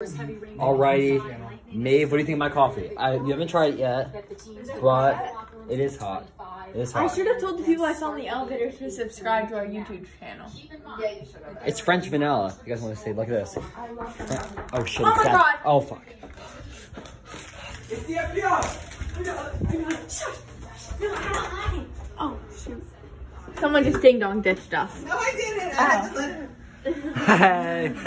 Alrighty, Maeve, what do you think of my coffee? I, you haven't tried it yet, but it is hot. It is hot. I should have told the people I saw in the elevator to subscribe to our YouTube channel. It's French vanilla. You guys want to see? Look at this. Oh shit! Oh my God. Oh fuck! It's the FBI. Oh shoot! Someone just ding dong ditched us. No, I didn't. I had oh. to let it. Hey.